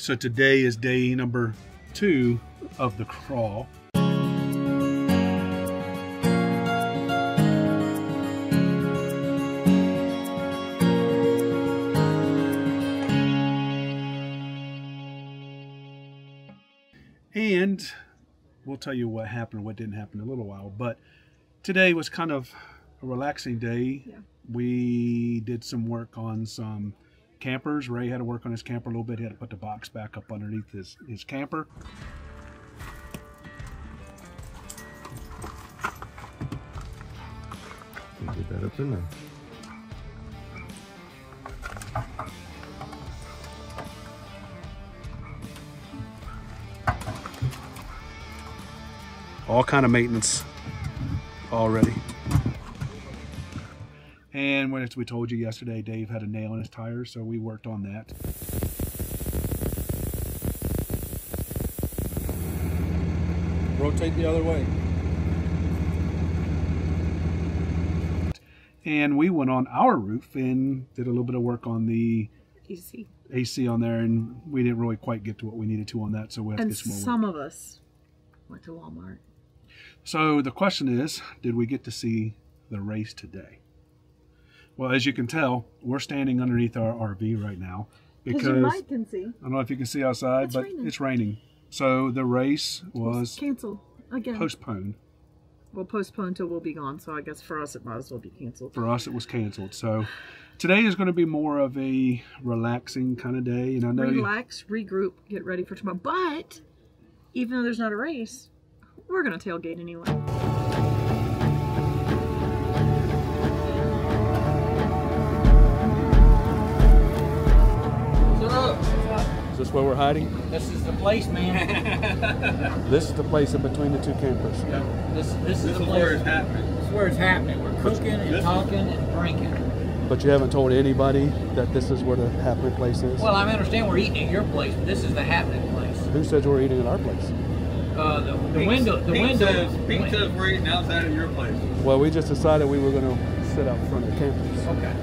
So today is day number two of the crawl. And we'll tell you what happened, what didn't happen in a little while. But today was kind of a relaxing day. Yeah. We did some work on some campers. Ray had to work on his camper a little bit. He had to put the box back up underneath his, his camper. Get that up in there. all kind of maintenance already. And when we told you yesterday, Dave had a nail in his tire, so we worked on that. Rotate the other way. And we went on our roof and did a little bit of work on the Easy. AC on there, and we didn't really quite get to what we needed to on that, so we have And to get some more. work. some of us went to Walmart. So the question is, did we get to see the race today? Well, as you can tell, we're standing underneath our RV right now because you might can see. I don't know if you can see outside, It's but raining. it's raining. So the race was canceled again. postponed. we'll postpone until we'll be gone. So I guess for us it might as well be canceled. For us, it was canceled. So today is going to be more of a relaxing kind of day. And I know you, Relax, regroup, get ready for tomorrow. But even though there's not a race, we're gonna tailgate anyway. Is this where we're hiding? This is the place, man. This is the place in between the two campers. This this is This the place. where it's happening. This is where it's happening. We're cooking and This- talking and drinking. But you haven't told anybody that this is where the happening place is? Well, I understand we're eating at your place, but this is the happening place. Who says we're eating at our place? Uh, the, the Pete- window, the Pete window. Says, Pete says we're eating outside of your place. Well, we just decided we were going to sit out front of the campers. Okay.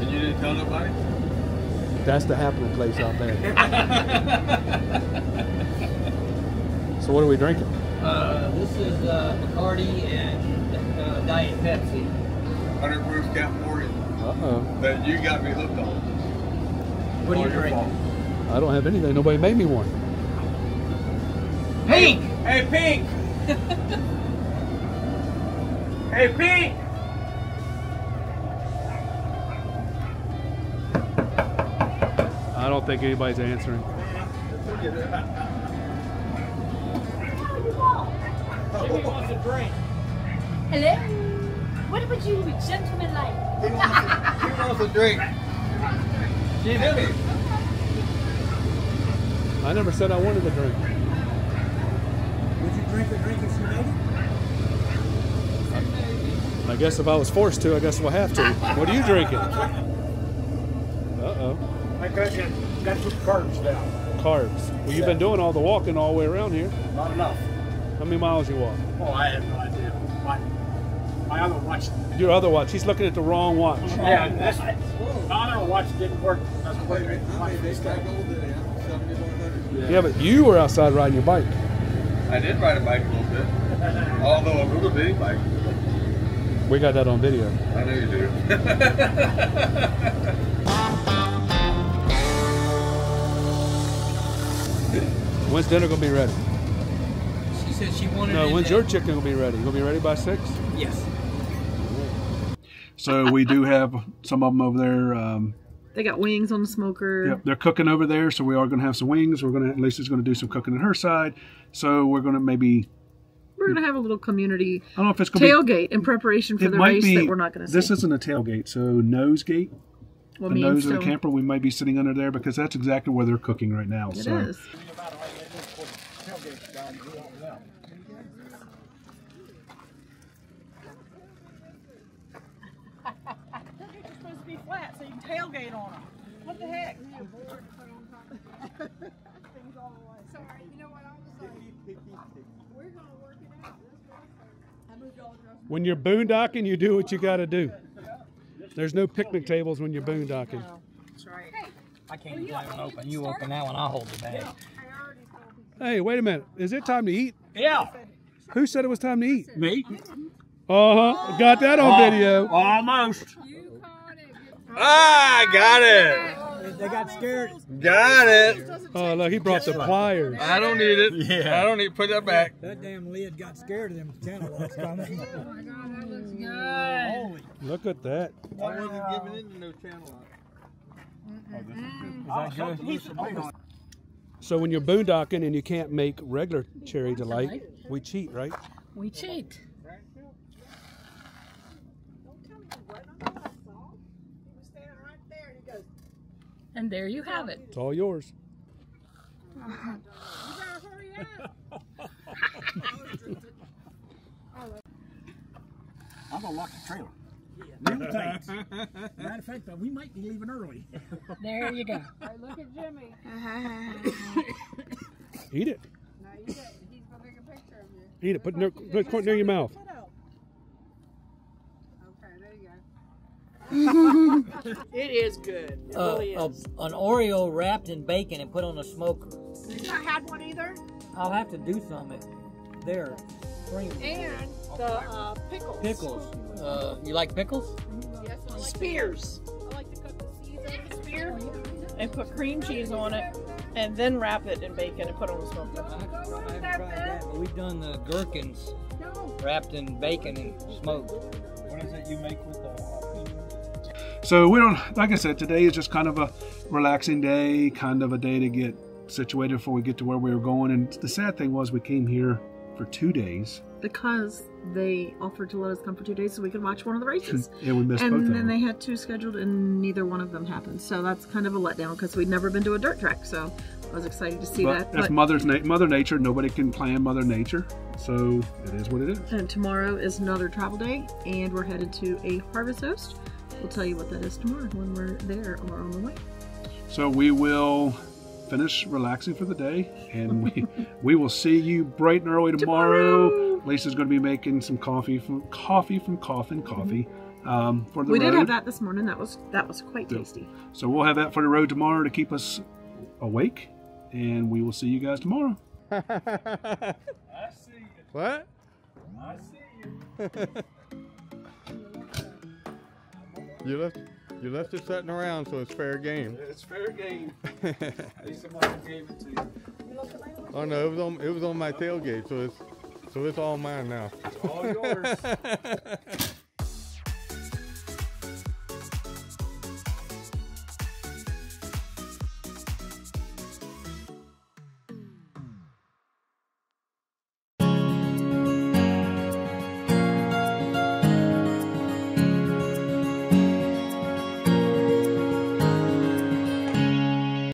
And you didn't tell nobody? That's the happening place out there. so what are we drinking? Uh, this is uh, Bacardi and uh, Diet Pepsi. 100 proof Captain Morgan Uh-oh. that you got me hooked on. What are you drinking? I don't have anything. Nobody made me one. Pink. Hey, Pink! hey, Pink! Don't think anybody's answering. Jimmy wants a drink. Hello? What would you gentlemen like? He wants a, he wants a drink. Jimmy! I never said I wanted a drink. Would you drink a drink if she made it? I guess if I was forced to, I guess we'll have to. What are you drinking? Uh-oh. I got you, got some carbs down. Carbs. Well, you've been doing all the walking all the way around here. Not enough. How many miles you walk? Oh, I have no idea. My, my other watch. Your other watch. He's looking at the wrong watch. Yeah, this, my other watch didn't work. That's what Wait, it how many days back old today? I'm 7100. Yeah, but you were outside riding your bike. I did ride a bike a little bit. Although a little bitty bike. We got that on video. I know you do. When's dinner gonna be ready? She said she wanted No, it when's your chicken gonna be ready? Gonna be ready by six? Yes. So we do have some of them over there. Um, They got wings on the smoker. Yep, they're cooking over there, so we are going to have some wings. We're going to Lisa's going to do some cooking on her side, so we're going to maybe We're gonna have a little community I don't know if it's going to tailgate in preparation for the race be. that we're not gonna see. This isn't a tailgate, so nose gate, well, the me and nose of the camper. We might be sitting under there because that's exactly where they're cooking right now. It so is. It's supposed to be flat so you can tailgate on them. What the heck? Sorry, you know what I? We're gonna work it out. When you're boondocking, you do what you got to do. There's no picnic tables when you're boondocking. That's right. I can't even open. You open that one, I'll hold the bag. Hey, wait a minute. Is it time to eat? Yeah. Who said it was time to eat? Me? Uh huh. Got that on video. Almost. You caught it. Good Ah, got it. They got scared. Got it. Oh, look, he brought the pliers. I don't need it. Yeah. I don't need to put that back. That damn lid got scared of them cantaloupes coming. Oh my God, that looks good. Holy. Look at that. I wasn't giving in to no channel. Is that good? So when you're boondocking and you can't make regular cherry delight, we cheat, right? We cheat. Don't tell me you wet on that salt. He was standing right there and And there you have it. It's all yours. you better hurry up. I'm gonna lock the trailer. New tanks. Matter of fact, we might be leaving early. There you go. Hey, look at Jimmy. Eat it. No, you didn't. He's gonna take a picture of you. Eat it. Put it near, put near your mouth. Okay, there you go. It is good. It Uh, really a- an Oreo wrapped in bacon and put on a smoker. You not had one either? I'll have to do something. There. Cream. And the uh, pickles. Pickles. Uh, you like pickles? Yes, I like Spears. I like to cut the seeds out of the spear. And put cream cheese on it. And then wrap it in bacon and put it on the smoker. I haven't tried that, but we've done the gherkins No. wrapped in bacon and smoked. What is it you make with the So we don't, like I said, today is just kind of a relaxing day, kind of a day to get situated before we get to where we were going. And the sad thing was we came here for two days Because they offered to let us come for two days so we could watch one of the races. and we missed both of and then they had two scheduled and neither one of them happened. So that's kind of a letdown because we'd never been to a dirt track. So I was excited to see but that. that's But Mother's na- Mother Nature. Nobody can plan Mother Nature. So it is what it is. and tomorrow is another travel day and we're headed to a harvest host. We'll tell you what that is tomorrow when we're there or on the way. So we will finish relaxing for the day, and we we will see you bright and early tomorrow. Tomorrow. Lisa's going to be making some coffee from coffee from Coffin Coffee um, for the we road. did have that this morning. That was that was quite Yeah. tasty. So we'll have that for the road tomorrow to keep us awake, and we will see you guys tomorrow. I see you. What? I see you. You left you left it sitting around, so it's fair game. It's fair game. Must have gave it to you. Oh no, it was on it was on my tailgate, so it's so it's all mine now. It's all yours.